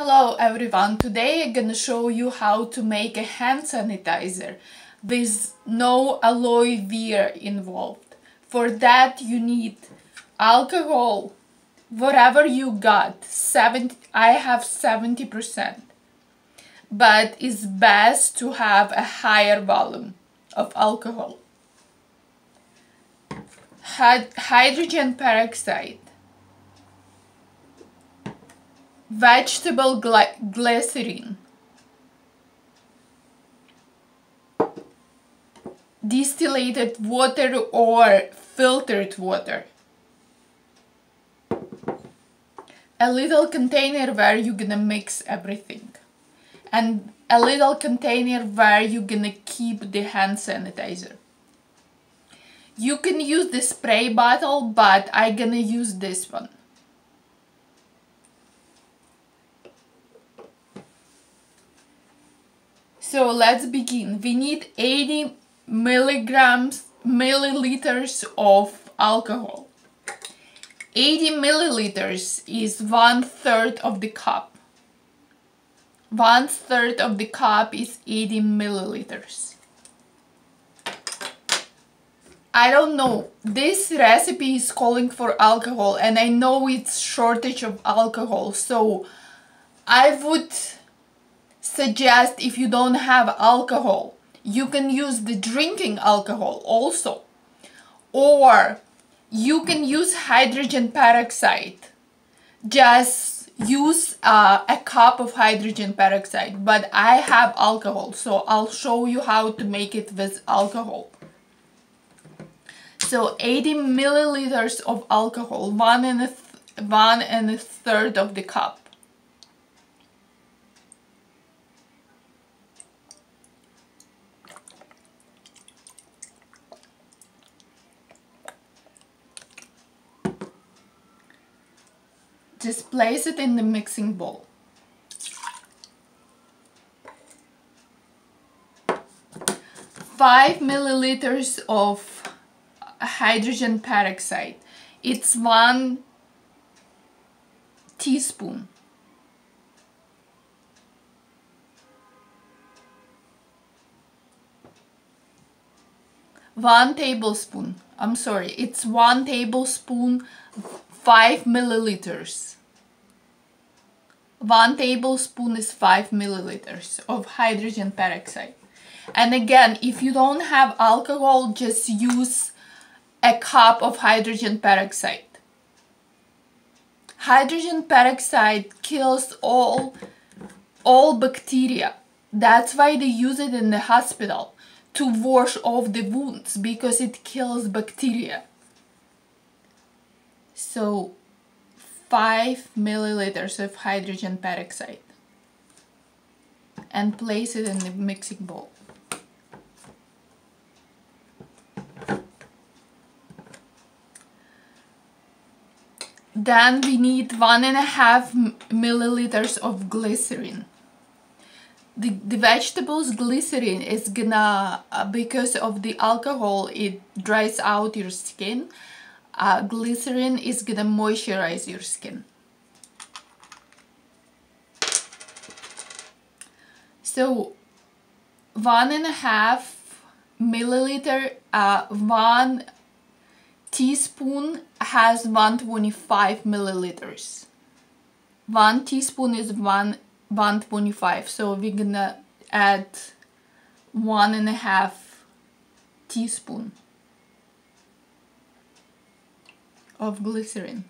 Hello everyone, today I'm gonna show you how to make a hand sanitizer with no aloe vera involved. For that you need alcohol, whatever you got, 70, I have 70%. But it's best to have a higher volume of alcohol. hydrogen peroxide vegetable glycerin, distillated water or filtered water. A little container where you're gonna mix everything. And a little container where you're gonna keep the hand sanitizer. You can use the spray bottle, but I'm gonna use this one. So let's begin. We need 80 milligrams, milliliters of alcohol. 80 milliliters is one third of the cup. One third of the cup is 80 milliliters. I don't know. This recipe is calling for alcohol and I know it's shortage of alcohol. So I would suggest if you don't have alcohol, you can use the drinking alcohol also. Or you can use hydrogen peroxide. Just use uh, a cup of hydrogen peroxide. But I have alcohol, so I'll show you how to make it with alcohol. So 80 milliliters of alcohol, one and a, one and a third of the cup. Just place it in the mixing bowl. Five milliliters of hydrogen peroxide. It's one teaspoon. One tablespoon. I'm sorry, it's one tablespoon 5 milliliters. 1 tablespoon is 5 milliliters of hydrogen peroxide. And again, if you don't have alcohol, just use a cup of hydrogen peroxide. Hydrogen peroxide kills all, all bacteria. That's why they use it in the hospital to wash off the wounds because it kills bacteria. So 5 milliliters of hydrogen peroxide and place it in the mixing bowl. Then we need one and a half milliliters of glycerin. The, the vegetables glycerin is gonna, uh, because of the alcohol, it dries out your skin uh, glycerin is gonna moisturize your skin. So one and a half milliliter, uh, one teaspoon has 125 milliliters. One teaspoon is one 125, so we're gonna add one and a half teaspoon. of glycerin.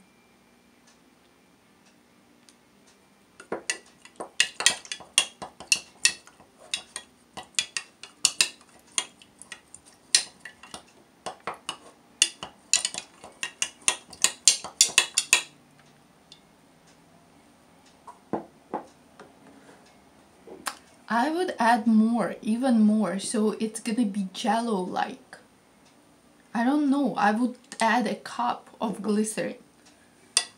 I would add more, even more, so it's gonna be jello-like. I don't know, I would add a cup of glycerin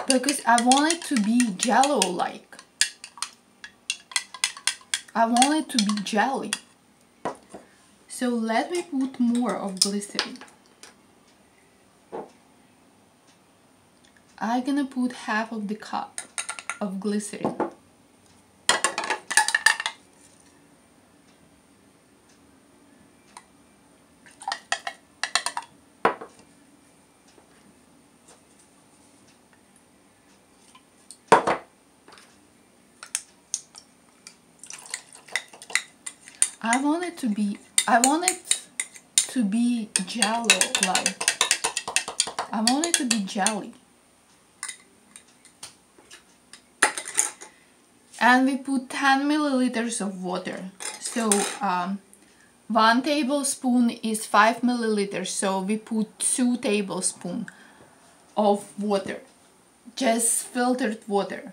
because I want it to be jello like. I want it to be jelly. So let me put more of glycerin. I'm gonna put half of the cup of glycerin. I want it to be, I want it to be jello, like, I want it to be jelly. And we put 10 milliliters of water. So, um, one tablespoon is 5 milliliters, so we put 2 tablespoons of water, just filtered water.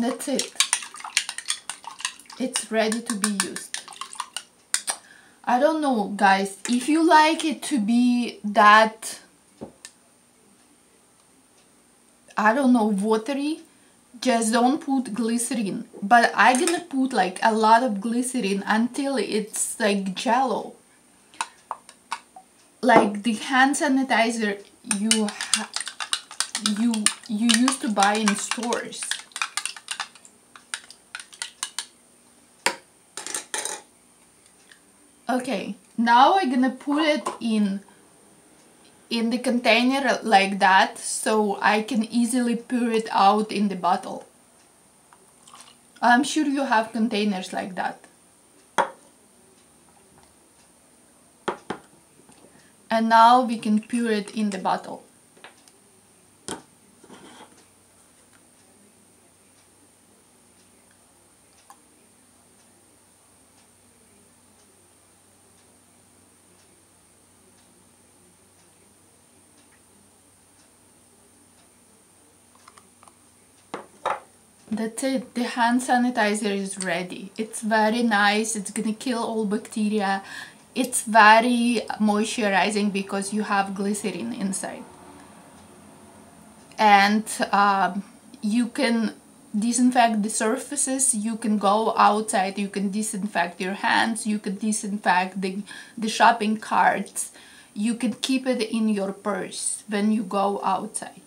And that's it. It's ready to be used. I don't know guys if you like it to be that I don't know watery just don't put glycerin. But I gonna put like a lot of glycerin until it's like jello. Like the hand sanitizer you you you used to buy in stores okay now I'm gonna put it in in the container like that so I can easily pour it out in the bottle. I'm sure you have containers like that. And now we can pour it in the bottle that's it. The hand sanitizer is ready. It's very nice. It's gonna kill all bacteria. It's very moisturizing because you have glycerin inside. And um, you can disinfect the surfaces. You can go outside. You can disinfect your hands. You can disinfect the, the shopping carts. You can keep it in your purse when you go outside